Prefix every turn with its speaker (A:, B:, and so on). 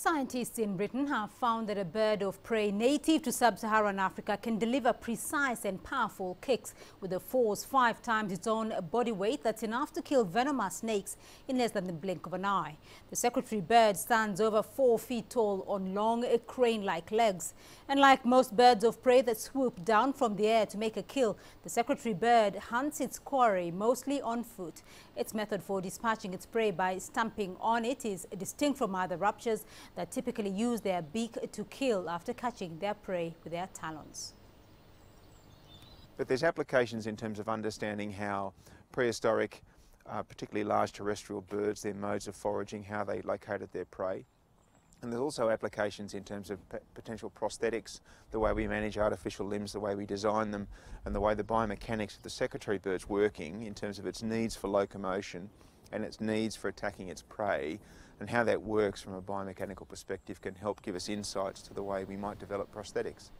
A: Scientists in Britain have found that a bird of prey native to sub-Saharan Africa can deliver precise and powerful kicks with a force five times its own body weight that's enough to kill venomous snakes in less than the blink of an eye. The secretary bird stands over four feet tall on long crane-like legs. And like most birds of prey that swoop down from the air to make a kill, the secretary bird hunts its quarry mostly on foot. Its method for dispatching its prey by stamping on it is distinct from other raptors that typically use their beak to kill after catching their prey with their talons.
B: But there's applications in terms of understanding how prehistoric, uh, particularly large terrestrial birds, their modes of foraging, how they located their prey. And there's also applications in terms of potential prosthetics, the way we manage artificial limbs, the way we design them, and the way the biomechanics of the secretary bird's working in terms of its needs for locomotion and its needs for attacking its prey and how that works from a biomechanical perspective can help give us insights to the way we might develop prosthetics.